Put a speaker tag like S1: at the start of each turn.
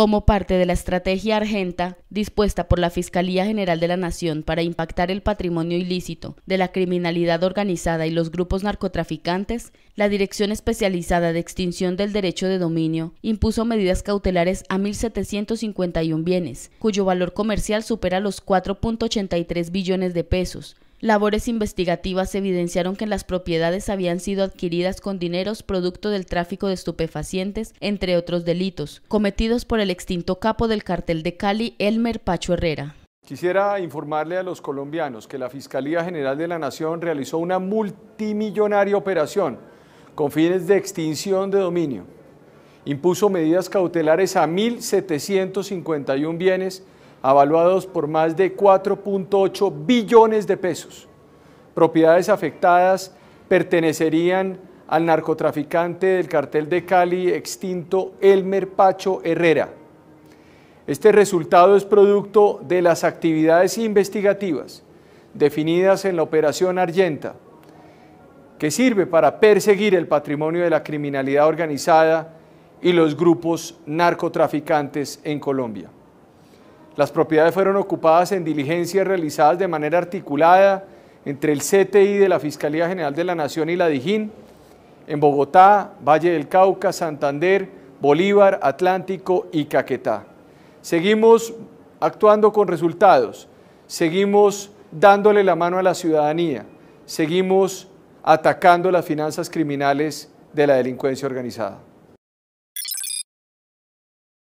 S1: Como parte de la estrategia argenta dispuesta por la Fiscalía General de la Nación para impactar el patrimonio ilícito de la criminalidad organizada y los grupos narcotraficantes, la Dirección Especializada de Extinción del Derecho de Dominio impuso medidas cautelares a 1.751 bienes, cuyo valor comercial supera los 4.83 billones de pesos, Labores investigativas evidenciaron que las propiedades habían sido adquiridas con dineros producto del tráfico de estupefacientes, entre otros delitos, cometidos por el extinto capo del cartel de Cali, Elmer Pacho Herrera.
S2: Quisiera informarle a los colombianos que la Fiscalía General de la Nación realizó una multimillonaria operación con fines de extinción de dominio. Impuso medidas cautelares a 1.751 bienes avaluados por más de 4.8 billones de pesos. Propiedades afectadas pertenecerían al narcotraficante del cartel de Cali extinto Elmer Pacho Herrera. Este resultado es producto de las actividades investigativas definidas en la Operación Argenta, que sirve para perseguir el patrimonio de la criminalidad organizada y los grupos narcotraficantes en Colombia. Las propiedades fueron ocupadas en diligencias realizadas de manera articulada entre el CTI de la Fiscalía General de la Nación y la DIJÍN, en Bogotá, Valle del Cauca, Santander, Bolívar, Atlántico y Caquetá. Seguimos actuando con resultados, seguimos dándole la mano a la ciudadanía, seguimos atacando las finanzas criminales de la delincuencia organizada.